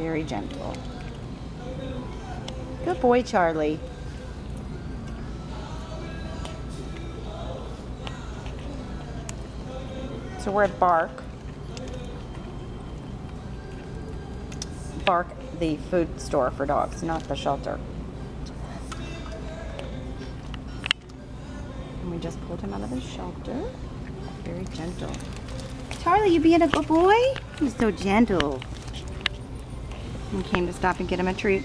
Very gentle. Good boy, Charlie. So we're at Bark. Bark, the food store for dogs, not the shelter. And we just pulled him out of the shelter. Very gentle. Charlie, you being a good boy? He's so gentle. We came to stop and get him a treat.